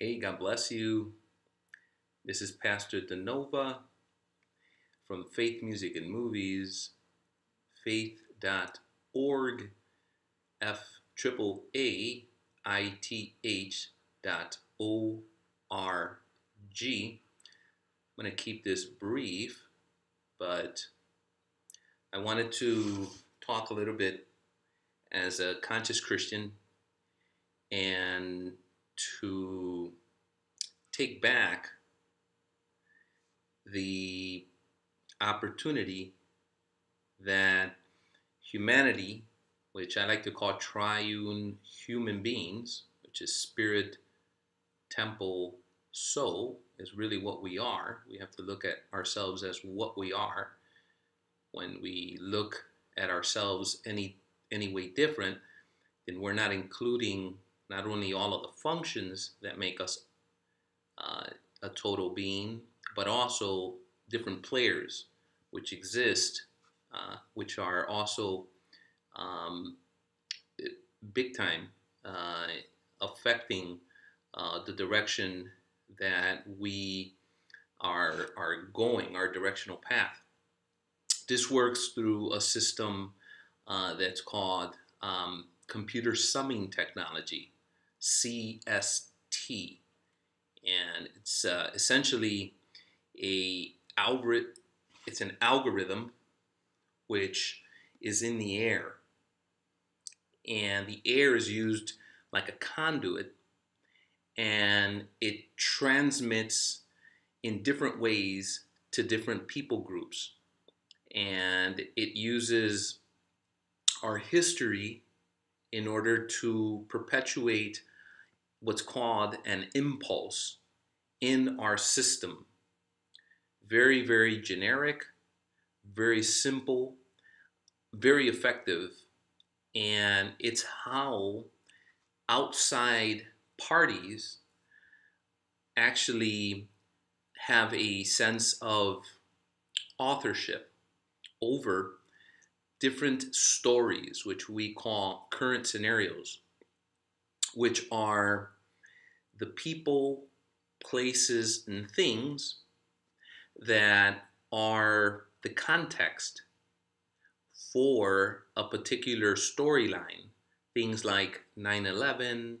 Hey, God bless you. This is Pastor DaNova from Faith Music and Movies, faaaith.org, F triple A I T H dot O R G. I'm going to keep this brief, but I wanted to talk a little bit as a conscious Christian and to take back the opportunity that humanity, which I like to call triune human beings, which is spirit, temple, soul, is really what we are. We have to look at ourselves as what we are. When we look at ourselves any any way different, then we're not including not only all of the functions that make us uh, a total being, but also different players which exist, uh, which are also um, big time uh, affecting uh, the direction that we are, are going, our directional path. This works through a system uh, that's called um, computer summing technology. CST, and it's uh, essentially a algorithm. It's an algorithm which is in the air, and the air is used like a conduit, and it transmits in different ways to different people groups, and it uses our history in order to perpetuate what's called an impulse in our system. Very, very generic, very simple, very effective, and it's how outside parties actually have a sense of authorship over different stories, which we call current scenarios, which are the people, places, and things that are the context for a particular storyline. Things like 9 11,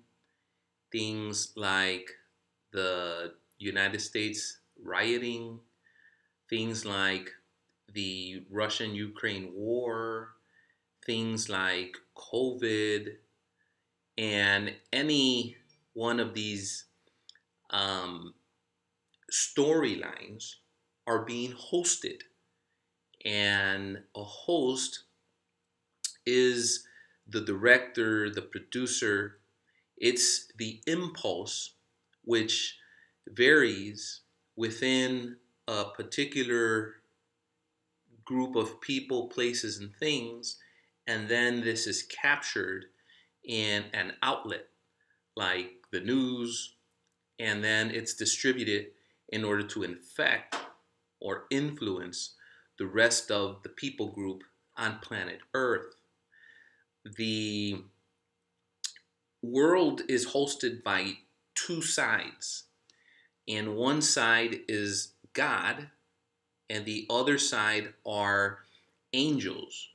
things like the United States rioting, things like the Russian Ukraine war, things like COVID, and any one of these um, storylines are being hosted. And a host is the director, the producer, it's the impulse which varies within a particular group of people, places, and things, and then this is captured in an outlet like the news, and then it's distributed in order to infect or influence the rest of the people group on planet Earth. The world is hosted by two sides, and one side is God, and the other side are angels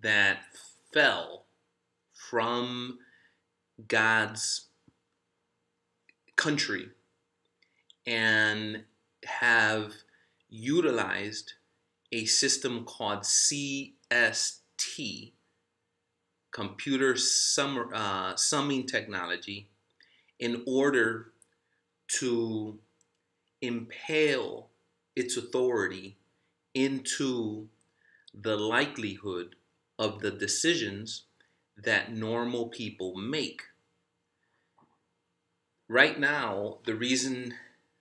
that fell from God's country and have utilized a system called CST, computer uh, summing technology, in order to impale its authority into the likelihood of the decisions that normal people make. Right now, the reason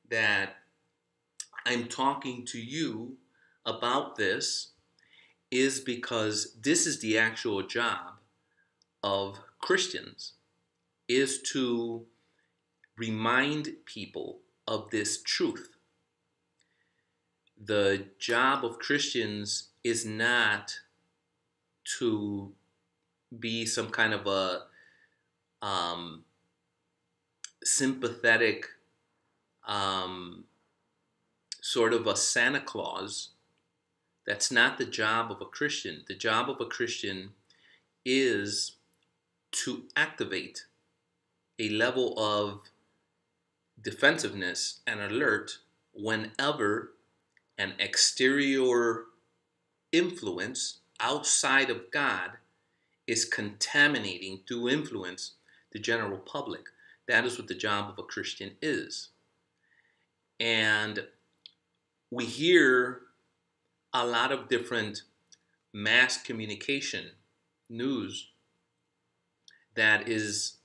that I'm talking to you about this is because this is the actual job of Christians is to remind people of this truth the job of Christians is not to be some kind of a um, sympathetic um, sort of a Santa Claus. That's not the job of a Christian. The job of a Christian is to activate a level of defensiveness and alert whenever an exterior influence outside of God is contaminating through influence the general public. That is what the job of a Christian is. And we hear a lot of different mass communication news that is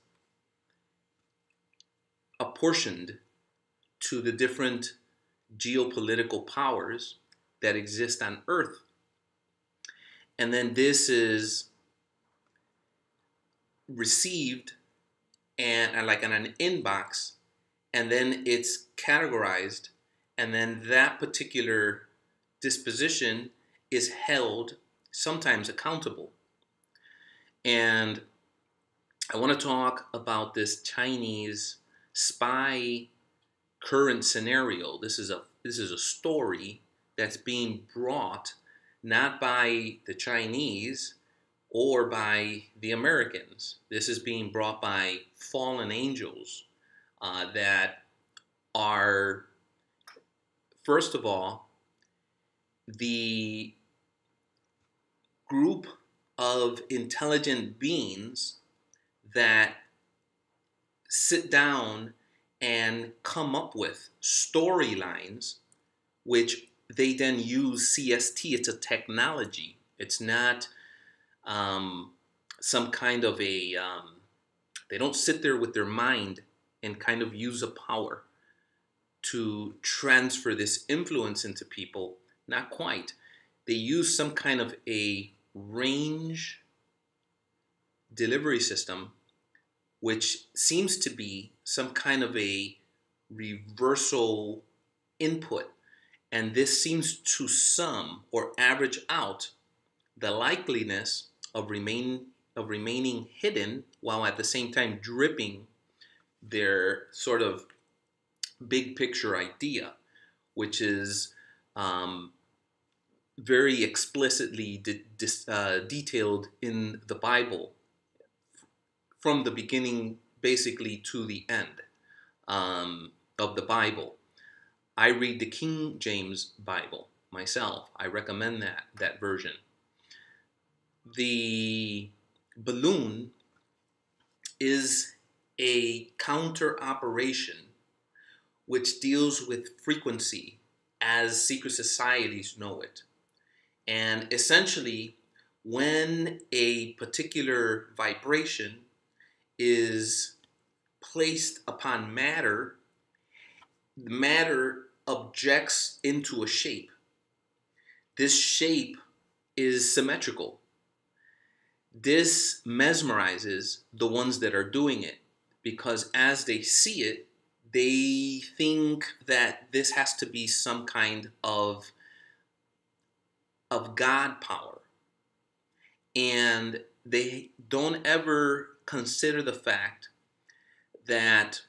apportioned to the different geopolitical powers that exist on earth. And then this is received and uh, like in an inbox and then it's categorized and then that particular disposition is held sometimes accountable. And i want to talk about this chinese spy current scenario. This is a this is a story that's being brought not by the chinese or by the Americans. This is being brought by fallen angels uh, that are, first of all, the group of intelligent beings that sit down and come up with storylines which they then use CST. It's a technology. It's not um, some kind of a, um, they don't sit there with their mind and kind of use a power to transfer this influence into people. Not quite. They use some kind of a range delivery system, which seems to be some kind of a reversal input. And this seems to sum or average out the likeliness of remain of remaining hidden while at the same time dripping their sort of big picture idea, which is um, very explicitly de- uh, detailed in the Bible from the beginning basically to the end um, of the Bible. I read the King James Bible myself. I recommend that that version the balloon is a counter operation which deals with frequency as secret societies know it. And essentially, when a particular vibration is placed upon matter, the matter objects into a shape. This shape is symmetrical. This mesmerizes the ones that are doing it because as they see it, they think that this has to be some kind of of God power. And they don't ever consider the fact that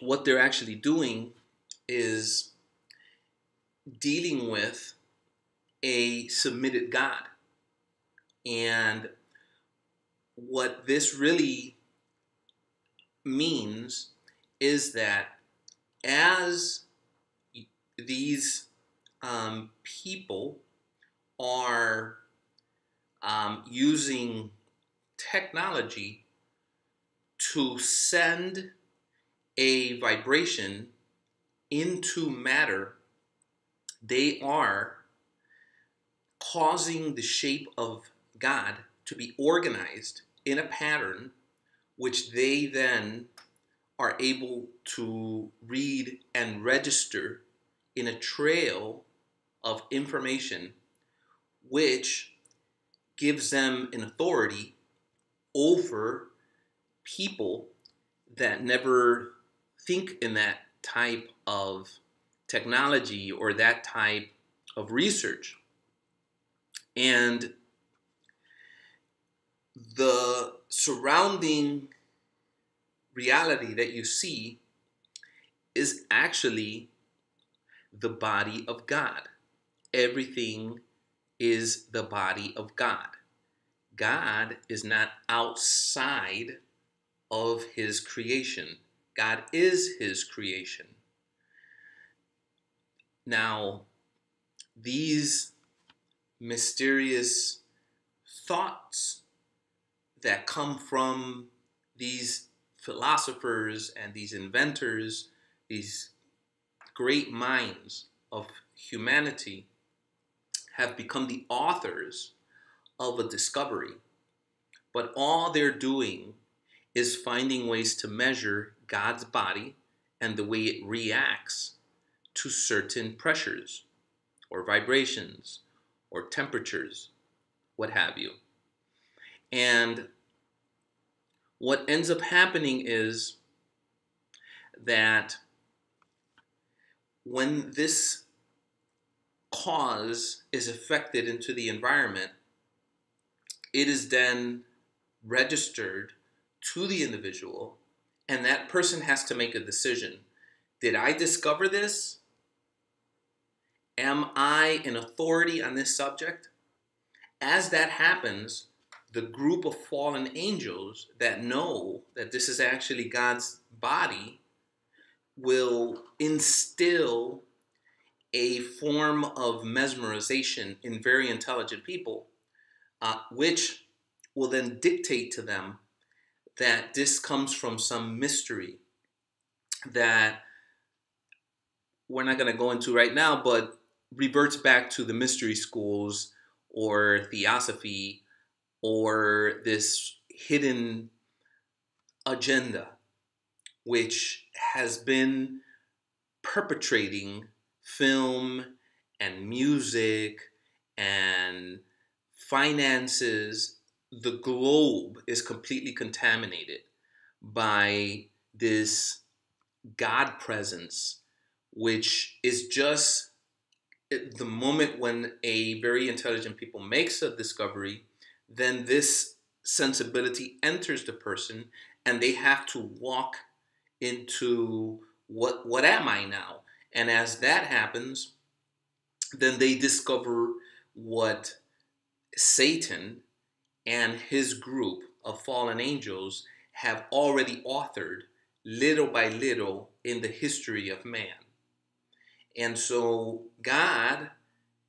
what they're actually doing is dealing with a submitted God. And what this really means is that as these um, people are um, using technology to send a vibration into matter, they are causing the shape of God to be organized in a pattern which they then are able to read and register in a trail of information which gives them an authority over people that never think in that type of technology or that type of research. And the surrounding reality that you see is actually the body of God. Everything is the body of God. God is not outside of his creation. God is his creation. Now, these mysterious thoughts that come from these philosophers and these inventors, these great minds of humanity, have become the authors of a discovery. But all they're doing is finding ways to measure God's body and the way it reacts to certain pressures or vibrations or temperatures, what have you. And what ends up happening is that when this cause is affected into the environment, it is then registered to the individual, and that person has to make a decision. Did I discover this? Am I an authority on this subject? As that happens, the group of fallen angels that know that this is actually God's body will instill a form of mesmerization in very intelligent people, uh, which will then dictate to them that this comes from some mystery that we're not going to go into right now, but reverts back to the mystery schools or theosophy or this hidden agenda which has been perpetrating film and music and finances, the globe is completely contaminated by this God presence, which is just eh, the moment when a very intelligent people makes a discovery, then this sensibility enters the person and they have to walk into what what am I now? And as that happens, then they discover what Satan and his group of fallen angels have already authored little by little in the history of man. And so God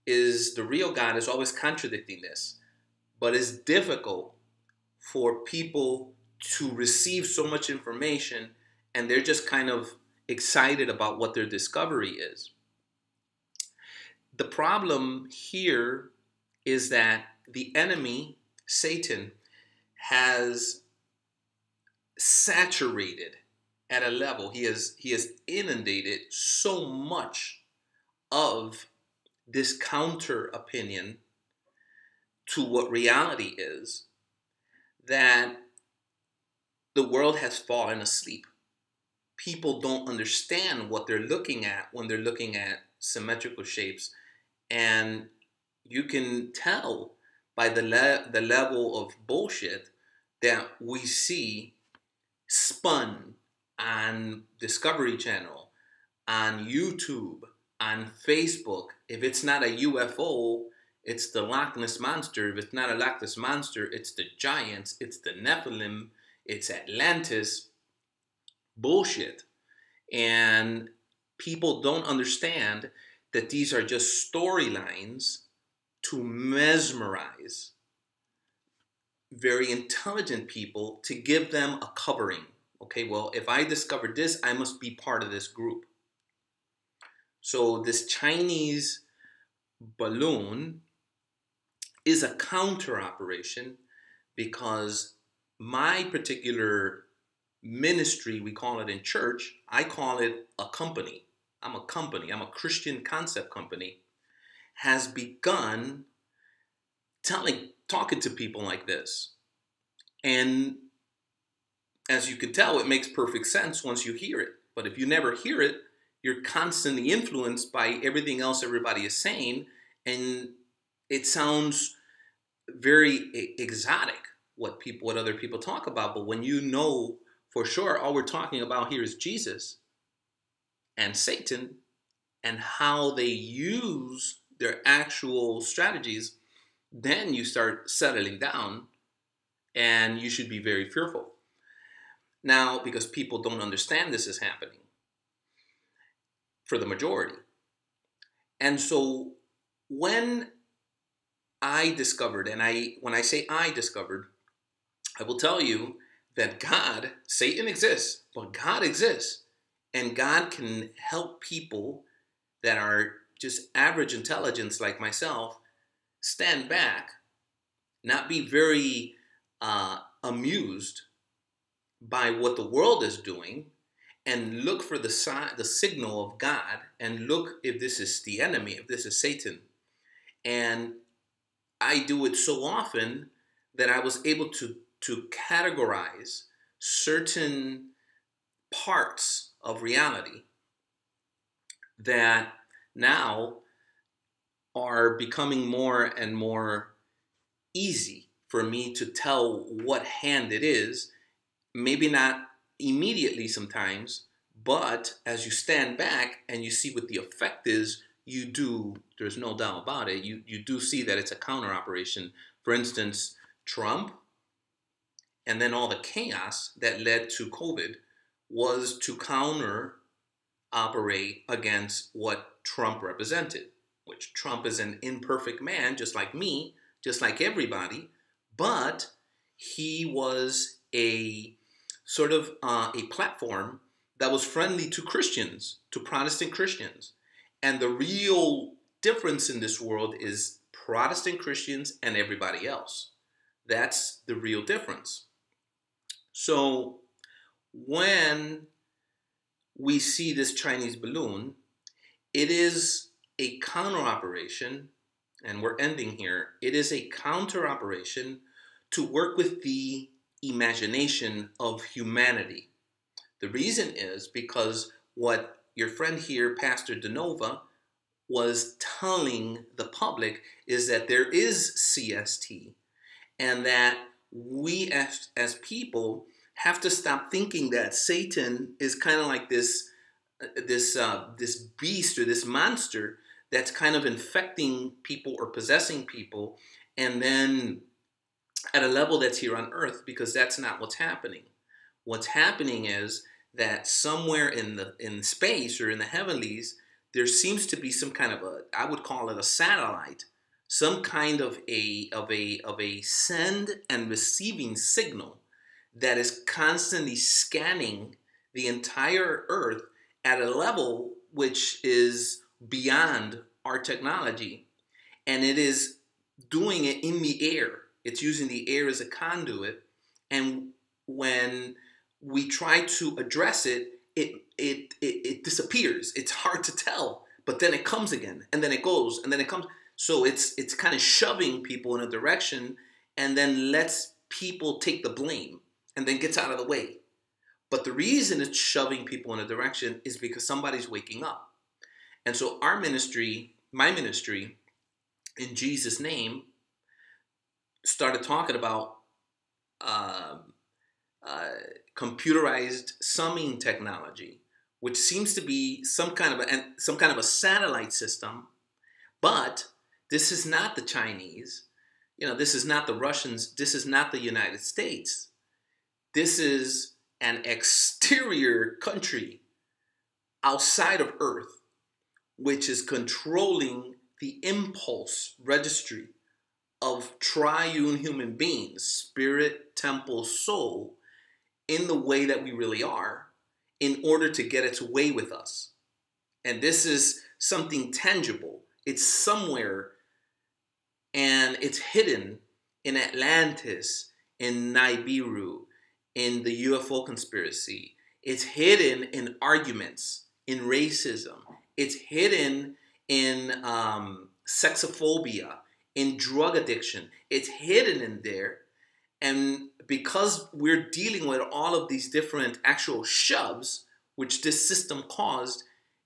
is the real God is always contradicting this, but it's difficult for people to receive so much information and they're just kind of excited about what their discovery is. The problem here is that the enemy, Satan, has saturated at a level, he has, he has inundated so much of this counter opinion to what reality is that the world has fallen asleep people don't understand what they're looking at when they're looking at symmetrical shapes and you can tell by the le- the level of bullshit that we see spun on Discovery Channel, on YouTube, on Facebook. If it's not a UFO, it's the Loch Ness Monster. If it's not a Loch Ness Monster, it's the giants, it's the Nephilim, it's Atlantis, bullshit. And people don't understand that these are just storylines to mesmerize very intelligent people to give them a covering. Okay, well, if I discovered this, I must be part of this group. So, this Chinese balloon is a counter operation because my particular ministry, we call it in church, I call it a company. I'm a company, I'm a Christian concept company, has begun telling, talking to people like this. And as you can tell, it makes perfect sense once you hear it. But if you never hear it, you're constantly influenced by everything else everybody is saying, and it sounds very exotic what people what other people talk about. But when you know for sure, all we're talking about here is Jesus. and Satan and how they use their actual strategies, then you start settling down and you should be very fearful. Now, because people don't understand this is happening for the majority. And so when I discovered, and I when I say I discovered, I will tell you that God, Satan exists, but God exists. And God can help people that are just average intelligence like myself stand back, not be very uh, amused by what the world is doing, and look for the sign, the signal of God, and look if this is the enemy, if this is Satan. And I do it so often that I was able to to categorize certain parts of reality that now are becoming more and more easy for me to tell what hand it is. Maybe not immediately sometimes, but as you stand back and you see what the effect is, you do, there's no doubt about it, you, you do see that it's a counter operation. For instance, Trump and then all the chaos that led to COVID was to counter operate against what Trump represented, which Trump is an imperfect man, just like me, just like everybody, but he was a sort of uh, a platform that was friendly to Christians, to Protestant Christians. And the real difference in this world is Protestant Christians and everybody else. That's the real difference. So when we see this Chinese balloon, it is a counter operation, and we're ending here. It is a counter operation to work with the imagination of humanity. The reason is because what your friend here, Pastor DaNova, was telling the public is that there is CST and that we as, as people have to stop thinking that Satan is kind of like this uh, this uh, this beast or this monster that's kind of infecting people or possessing people and then at a level that's here on earth because that's not what's happening. What's happening is that somewhere in the in space or in the heavenlies there seems to be some kind of a i would call it a satellite some kind of a of a of a send and receiving signal that is constantly scanning the entire earth at a level which is beyond our technology. And it is doing it in the air. It's using the air as a conduit. And when we try to address it it it it, it disappears it's hard to tell but then it comes again and then it goes and then it comes so it's it's kind of shoving people in a direction and then lets people take the blame and then gets out of the way. But the reason it's shoving people in a direction is because somebody's waking up. And so our ministry, my ministry, in Jesus' name, started talking about uh, uh, computerized summing technology, which seems to be some kind of a, some kind of a satellite system, but this is not the Chinese. You know, this is not the Russians. This is not the United States. This is an exterior country outside of Earth, which is controlling the impulse registry of triune human beings, spirit, temple, soul, in the way that we really are, in order to get its way with us. And this is something tangible. It's somewhere and it's hidden in Atlantis, in Nibiru, in the UFO conspiracy. It's hidden in arguments, in racism. It's hidden in um, sexophobia, in drug addiction. It's hidden in there. And because we're dealing with all of these different actual shoves, which this system caused,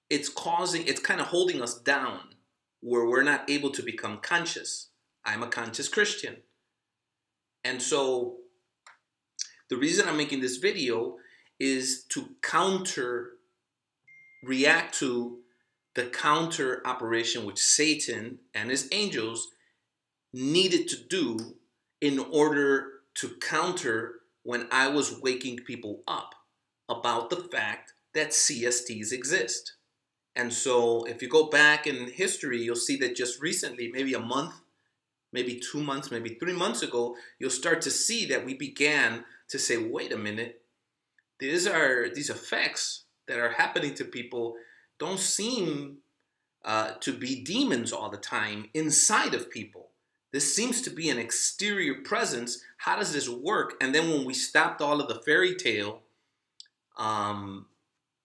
it's causing, it's kind of holding us down where we're not able to become conscious. I'm a conscious Christian. And so the reason I'm making this video is to counter react to the counter operation which Satan and his angels needed to do in order to counter when I was waking people up about the fact that CSTs exist. And so if you go back in history, you'll see that just recently, maybe a month, maybe two months, maybe three months ago, you'll start to see that we began to say, wait a minute, these are these effects that are happening to people don't seem uh, to be demons all the time inside of people. This seems to be an exterior presence. How does this work? And then when we stopped all of the fairy tale um,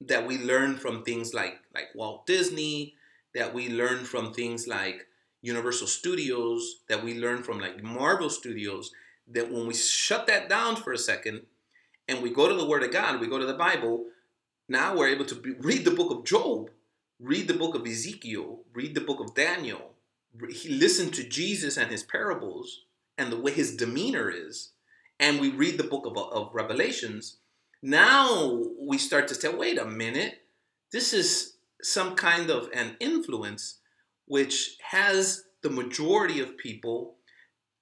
that we learn from things like like Walt Disney, that we learn from things like Universal Studios, that we learn from like Marvel Studios, that when we shut that down for a second and we go to the Word of God, we go to the Bible, now we're able to be, read the book of Job, read the book of Ezekiel, read the book of Daniel, listen to Jesus and his parables and the way his demeanor is, and we read the book of, of Revelations now we start to say, wait a minute, this is some kind of an influence which has the majority of people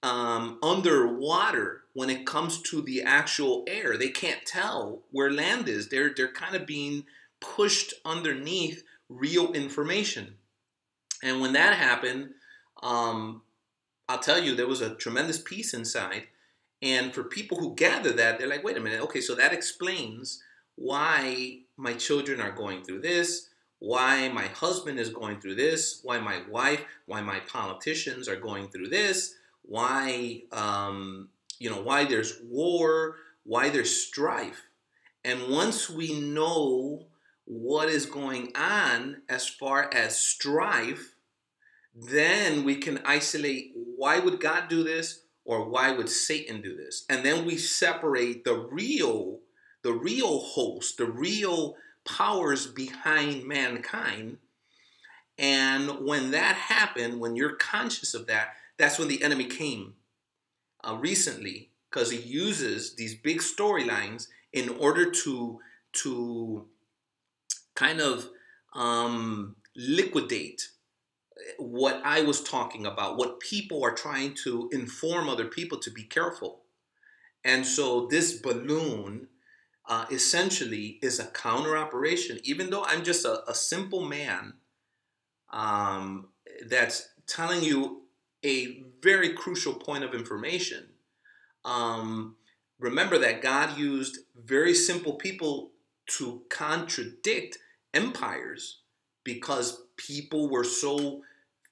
um, underwater when it comes to the actual air. They can't tell where land is. They're they're kind of being pushed underneath real information. And when that happened, um, I'll tell you, there was a tremendous peace inside and for people who gather that, they're like, wait a minute, okay, so that explains why my children are going through this, why my husband is going through this, why my wife, why my politicians are going through this, why um, you know why there's war, why there's strife. And once we know what is going on as far as strife, then we can isolate why would God do this? or why would Satan do this? And then we separate the real, the real host, the real powers behind mankind. And when that happened, when you're conscious of that, that's when the enemy came uh, recently, because he uses these big storylines in order to to kind of um, liquidate what I was talking about, what people are trying to inform other people to be careful. And so this balloon uh, essentially is a counter operation, even though I'm just a, a simple man um, that's telling you a very crucial point of information. Um, remember that God used very simple people to contradict empires because people were so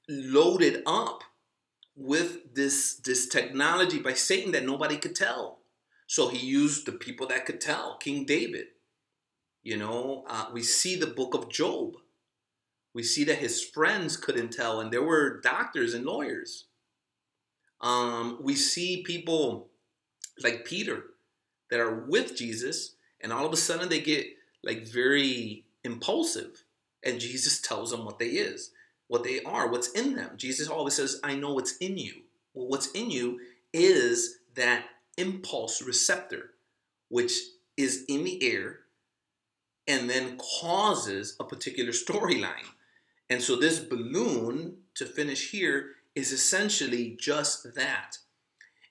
loaded up with this this technology by Satan that nobody could tell. So he used the people that could tell. King David, you know, uh, we see the book of Job. We see that his friends couldn't tell, and there were doctors and lawyers. Um, we see people like Peter that are with Jesus, and all of a sudden they get like very impulsive and Jesus tells them what they is, what they are, what's in them. Jesus always says, "I know what's in you." Well, what's in you is that impulse receptor, which is in the air and then causes a particular storyline. And so this balloon, to finish here, is essentially just that.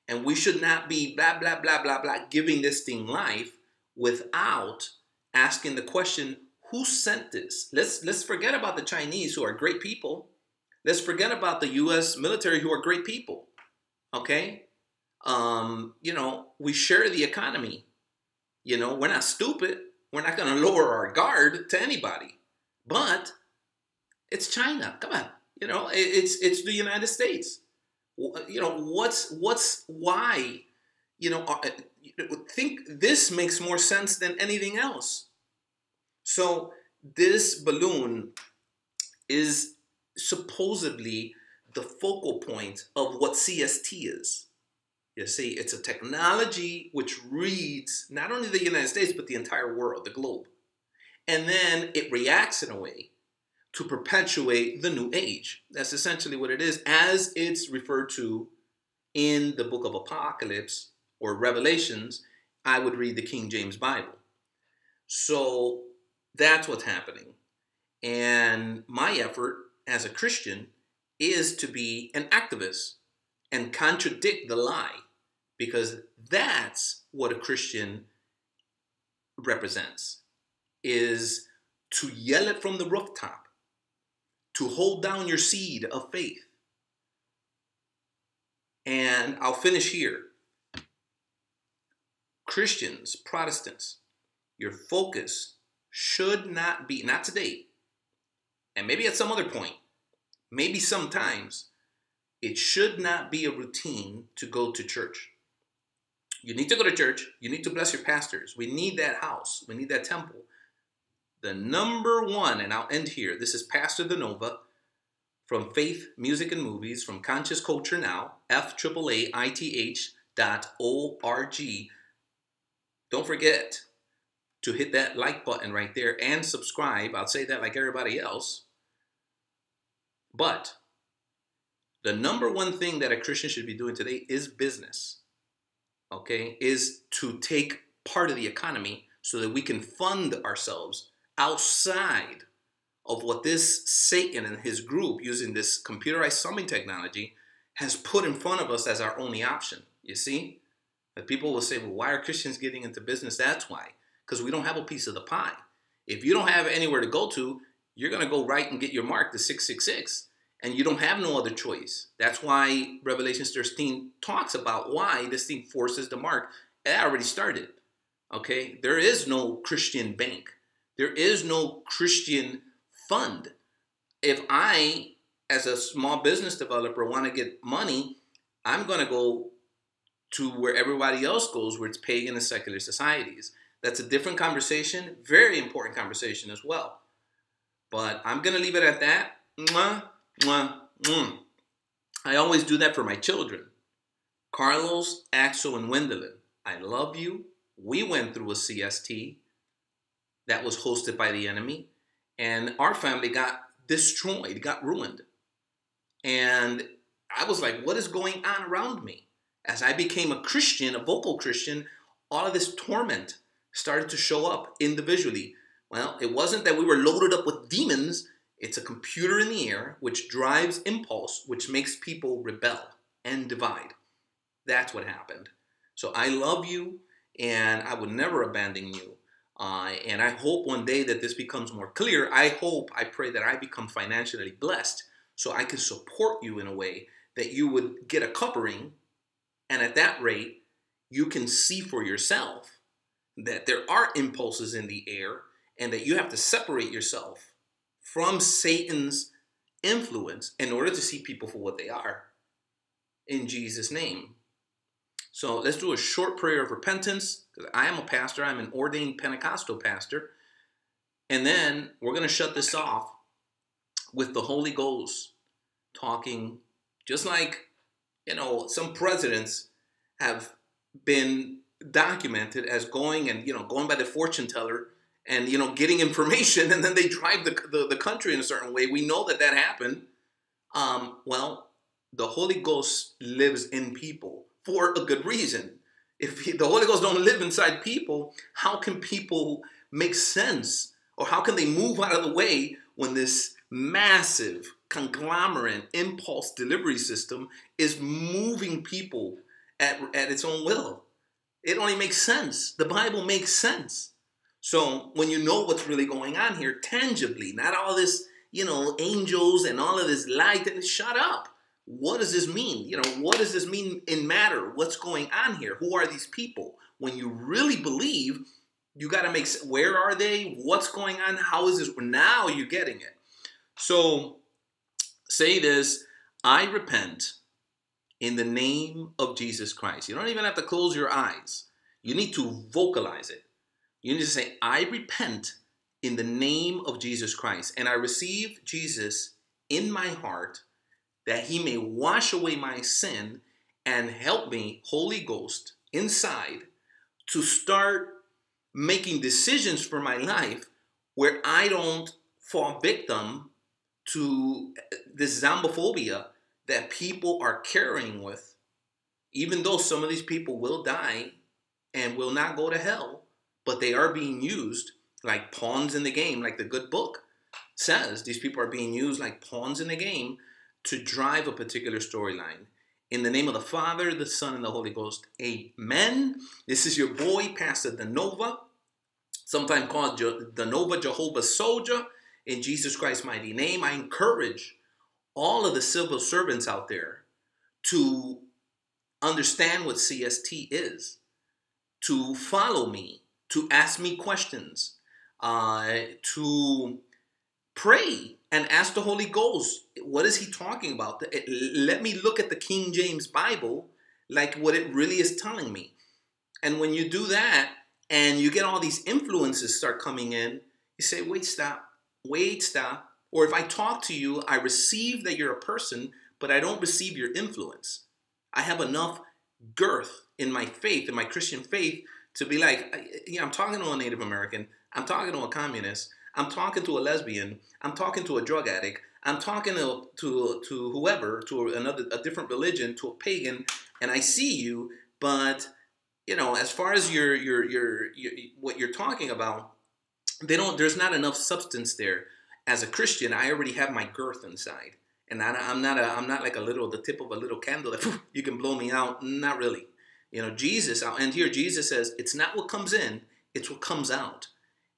And we should not be blah, blah, blah, blah, blah, giving this thing life without asking the question who sent this? Let's let's forget about the Chinese who are great people. Let's forget about the U.S. military who are great people. Okay, um, you know we share the economy. You know we're not stupid. We're not going to lower our guard to anybody. But it's China. Come on, you know it's it's the United States. You know what's what's why you know uh, think this makes more sense than anything else so this balloon is supposedly the focal point of what CST is. You see, it's a technology which reads not only the United States, but the entire world, the globe. And then it reacts in a way to perpetuate the new age. That's essentially what it is, as it's referred to in the book of Apocalypse or Revelations. I would read the King James Bible. So that's what's happening. And my effort as a Christian is to be an activist and contradict the lie because that's what a Christian represents is to yell it from the rooftop, to hold down your seed of faith. And I'll finish here. Christians, Protestants, your focus should not be, not today, and maybe at some other point, maybe sometimes, it should not be a routine to go to church. You need to go to church. You need to bless your pastors. We need that house. We need that temple. The number one, and I'll end here. This is Pastor DaNova from Faith, Music, and Movies from Conscious Culture Now, F A A I T H dot O R G. Don't forget to hit that like button right there and subscribe. I'll say that like everybody else. But the number one thing that a Christian should be doing today is business okay, is to take part of the economy so that we can fund ourselves outside of what this Satan and his group using this computerized summing technology has put in front of us as our only option. You see? But people will say, well, why are Christians getting into business? That's why. Because we don't have a piece of the pie. If you don't have anywhere to go to, you're going to go right and get your mark, the 666 and you don't have no other choice. That's why Revelation 13 talks about why this thing forces the mark. It already started. Okay, there is no Christian bank. There is no Christian fund. If I, as a small business developer, want to get money, I'm going to go to where everybody else goes, where it's pagan and secular societies. That's a different conversation, very important conversation as well. But I'm going to leave it at that. Mwah. Mwah, mwah. I always do that for my children. Carlos, Axel, and Wendelin, I love you. We went through a CST that was hosted by the enemy, and our family got destroyed, got ruined. And I was like, what is going on around me? As I became a Christian, a vocal Christian, all of this torment started to show up individually. Well, it wasn't that we were loaded up with demons, it's a computer in the air which drives impulse, which makes people rebel and divide. That's what happened. So I love you, and I would never abandon you. Uh, and I hope one day that this becomes more clear. I hope, I pray that I become financially blessed so I can support you in a way that you would get a covering, and at that rate, you can see for yourself that there are impulses in the air and that you have to separate yourself from Satan's influence in order to see people for what they are in Jesus' name. So let's do a short prayer of repentance because I am a pastor, I'm an ordained Pentecostal pastor. And then we're going to shut this off with the Holy Ghost talking, just like, you know, some presidents have been documented as going and, you know, going by the fortune teller and you know getting information and then they drive the, the, the country in a certain way. We know that that happened. Um, well the holy ghost lives in people for a good reason. If he, the holy ghost don't live inside people how can people make sense? Or how can they move out of the way when this massive conglomerate impulse delivery system is moving people at, at its own will it only makes sense the bible makes sense so when you know what's really going on here tangibly, not all this, you know, angels and all of this light, and shut up. What does this mean? You know, what does this mean in matter? What's going on here? Who are these people? When you really believe, you got to make where are they? What's going on? How is this? Now you're getting it. So say this I repent in the name of Jesus Christ. You don't even have to close your eyes. You need to vocalize it. You need to say, I repent in the name of Jesus Christ, and I receive Jesus in my heart that he may wash away my sin and help me, Holy Ghost, inside to start making decisions for my life where I don't fall victim to uh, this zombophobia that people are carrying with, even though some of these people will die and will not go to hell but they are being used like pawns in the game, like the good book. says these people are being used like pawns in the game to drive a particular storyline. In the name of the Father, the Son, and the Holy Ghost, amen. This is your boy, Pastor DaNova, sometimes called the DaNova Jehovah's Soldier. In Jesus Christ's mighty name, I encourage all of the civil servants out there to understand what CST is, to follow me, to ask me questions, uh, to pray and ask the Holy Ghost, what is he talking about? Let me look at the King James Bible like what it really is telling me. And when you do that and you get all these influences start coming in, you say, wait, stop, wait, stop. Or if I talk to you, I receive that you're a person, but I don't receive your influence. I have enough girth in my faith, in my Christian faith, to be like, I'm talking to a Native American, I'm talking to a communist, I'm talking to a lesbian. I'm talking to a drug addict. I'm talking to, to, to whoever, to another, a different religion, to a pagan, and I see you, but you know, as far as your, your, your, your what you're talking about, they don't. There's not enough substance there. As a Christian, I already have my girth inside, and I, I'm not a, I'm not like a little, the tip of a little candle that you can blow me out. Not really. You know, Jesus, and here Jesus says, it's not what comes in, it's what comes out.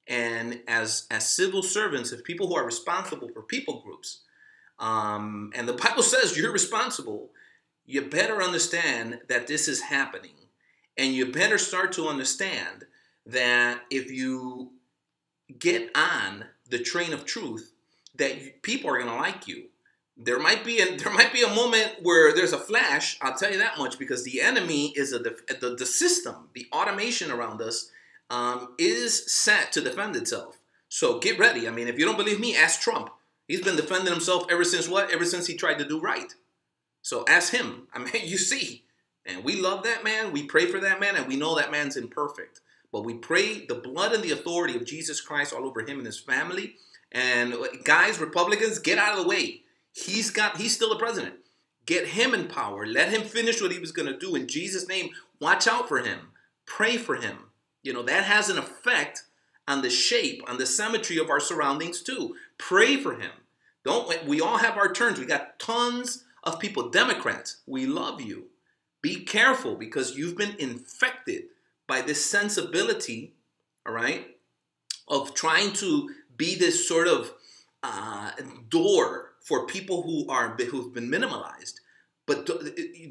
And as as civil servants, as people who are responsible for people groups, um, and the Bible says you're responsible, you better understand that this is happening, and you better start to understand that if you get on the train of truth, that people are going to like you. There might be a, there might be a moment where there's a flash. I'll tell you that much because the enemy is a, the the system, the automation around us um, is set to defend itself. So get ready. I mean, if you don't believe me, ask Trump. He's been defending himself ever since what? Ever since he tried to do right. So ask him. I mean, you see. And we love that man. We pray for that man, and we know that man's imperfect. But we pray the blood and the authority of Jesus Christ all over him and his family. And uh, guys, Republicans, get out of the way. He's got he's still the president. Get him in power. Let him finish what he was going to do in Jesus' name. Watch out for him. Pray for him. You know, that has an effect on the shape, on the symmetry of our surroundings too. Pray for him. Don't we all have our turns. We got tons of people, Democrats, we love you. Be careful because you've been infected by this sensibility, all right, of trying to be this sort of uh, door for people who are who've been minimalized. But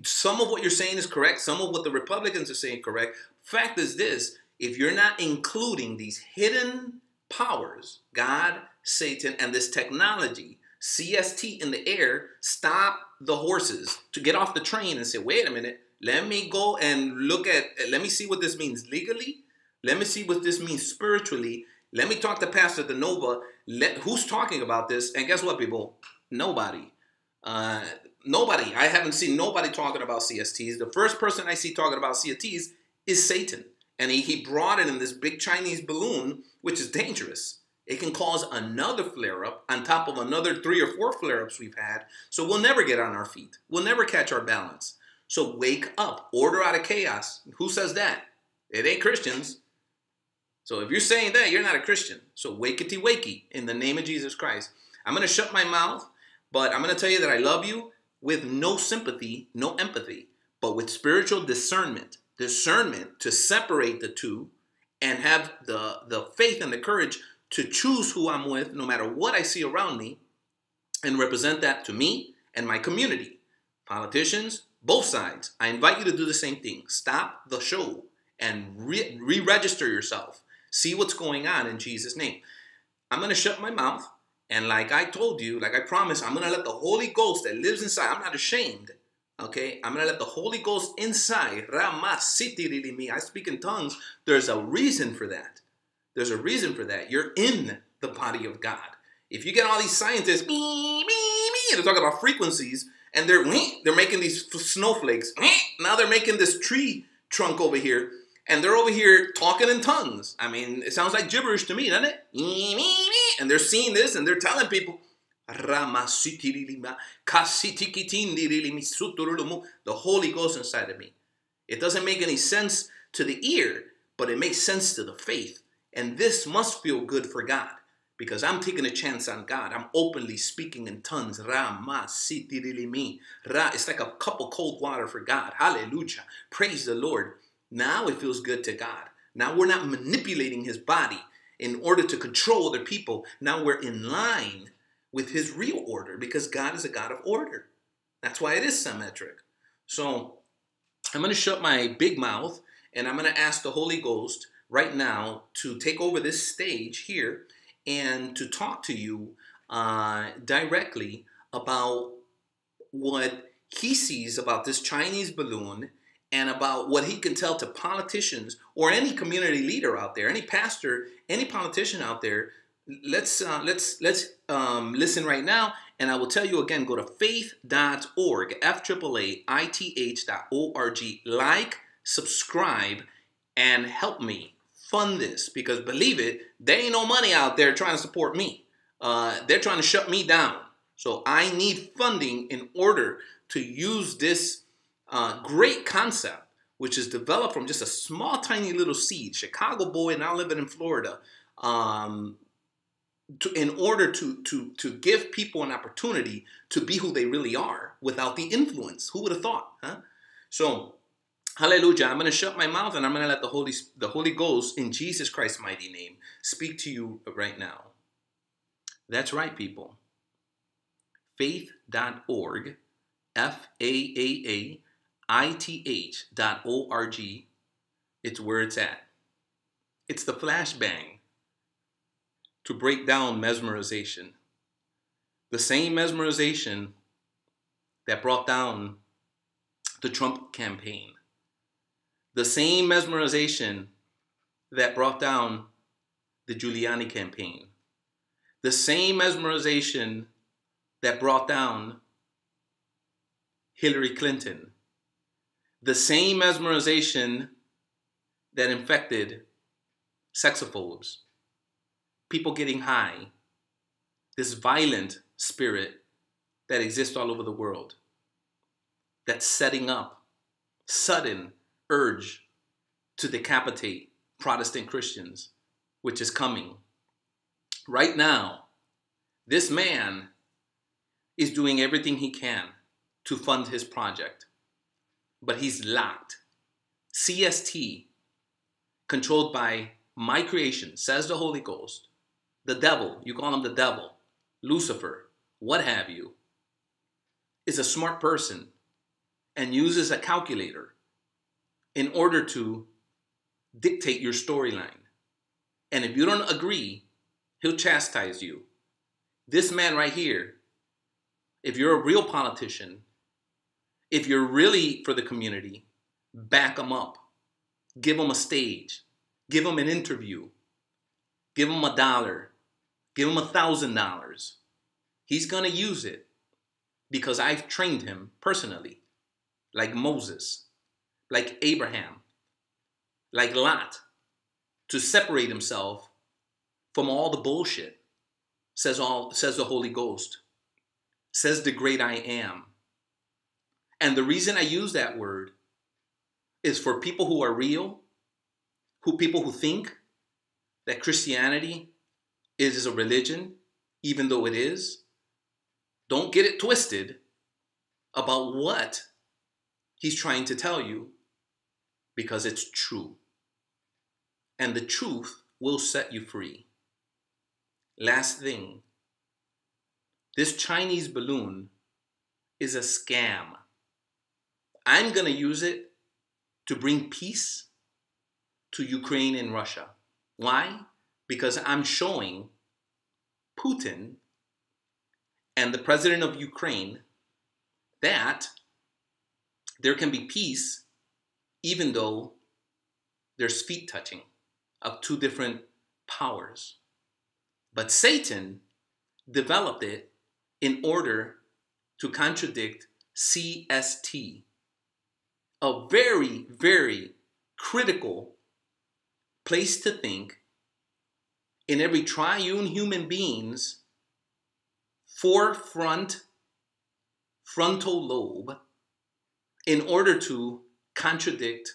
some of what you're saying is correct. Some of what the Republicans are saying correct. Fact is this: if you're not including these hidden powers, God, Satan, and this technology, CST in the air, stop the horses to get off the train and say, wait a minute, let me go and look at, let me see what this means legally. Let me see what this means spiritually. Let me talk to Pastor DaNova. Let, who's talking about this? And guess what, people? Nobody. Uh, nobody. I haven't seen nobody talking about CSTs. The first person I see talking about CSTs is Satan and he, he brought it in this big Chinese balloon, which is dangerous. It can cause another flare up on top of another three or four flare ups we've had. So we'll never get on our feet. We'll never catch our balance. So wake up, order out of chaos. Who says that? It ain't Christians. So if you're saying that, you're not a Christian. So wakety wakey in the name of Jesus Christ. I'm going to shut my mouth, but I'm going to tell you that I love you with no sympathy, no empathy, but with spiritual discernment discernment to separate the two and have the, the faith and the courage to choose who I'm with no matter what I see around me and represent that to me and my community. Politicians, both sides, I invite you to do the same thing. Stop the show and re register yourself. See what's going on in Jesus' name. I'm going to shut my mouth. And like I told you, like I promised, I'm going to let the Holy Ghost that lives inside, I'm not ashamed Okay, I'm gonna let the Holy Ghost inside. I speak in tongues. There's a reason for that. There's a reason for that. You're in the body of God. If you get all these scientists, me, and they're talking about frequencies, and they're they're making these snowflakes. Now they're making this tree trunk over here, and they're over here talking in tongues. I mean, it sounds like gibberish to me, doesn't it? And they're seeing this, and they're telling people, the Holy Ghost inside of me. It doesn't make any sense to the ear, but it makes sense to the faith. And this must feel good for God. Because I'm taking a chance on God. I'm openly speaking in tongues. Ra ma si mi. Ra. It's like a cup of cold water for God. Hallelujah. Praise the Lord. Now it feels good to God. Now we're not manipulating his body in order to control other people. Now we're in line with his real order because God is a God of order. That's why it is symmetric. So I'm going to shut my big mouth and I'm going to ask the Holy Ghost right now to take over this stage here and to talk to you uh, directly about what he sees about this Chinese balloon and about what he can tell to politicians or any community leader out there, any pastor, any politician out there. Let's uh, let's let's um, listen right now, and I will tell you again. Go to faaaith.org, f triple a i t h dot o r g. Like, subscribe, and help me fund this because believe it, there ain't no money out there trying to support me. Uh, they're trying to shut me down. So I need funding in order to use this uh, great concept, which is developed from just a small, tiny little seed, Chicago boy now living in Florida, um, to, in order to, to, to give people an opportunity to be who they really are without the influence. Who would have thought? Huh? So Hallelujah. I'm going to shut my mouth and I'm going to let the Holy, the Holy Ghost in Jesus Christ's mighty name speak to you right now. That's right, people. Faaaith.org, F A A A I T H dot O R G. It's where it's at. It's the flashbang to break down mesmerization. The same mesmerization that brought down the Trump campaign the same mesmerization that brought down the Giuliani campaign, the same mesmerization that brought down Hillary Clinton, the same mesmerization that infected sexophobes, people getting high, this violent spirit that exists all over the world. That's setting up sudden urge to decapitate Protestant Christians, which is coming. Right now, this man is doing everything he can to fund his project, but he's locked. CST, controlled by my creation, says the Holy Ghost, the devil, you call him the devil, Lucifer, what have you, is a smart person and uses a calculator in order to dictate your storyline. And if you don't agree, he'll chastise you. This man right here, if you're a real politician, if you're really for the community, back him up. Give him a stage. Give him an interview. Give him a dollar. Give him a thousand dollars. He's going to use it because I've trained him personally, like Moses like Abraham, like Lot, to separate himself from all the bullshit, says all says the Holy Ghost, says the great I am. And the reason I use that word is for people who are real, who people who think that Christianity is a religion, even though it is. Don't get it twisted about what he's trying to tell you because it's true. And the truth will set you free. Last thing this Chinese balloon is a scam. I'm going to use it to bring peace to Ukraine and Russia. Why? Because I'm showing Putin and the president of Ukraine that there can be peace even though there's feet touching of two different powers. But Satan developed it in order to contradict CST, a very, very critical place to think in every triune human being's forefront frontal lobe in order to contradict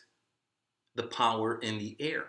the power in the air.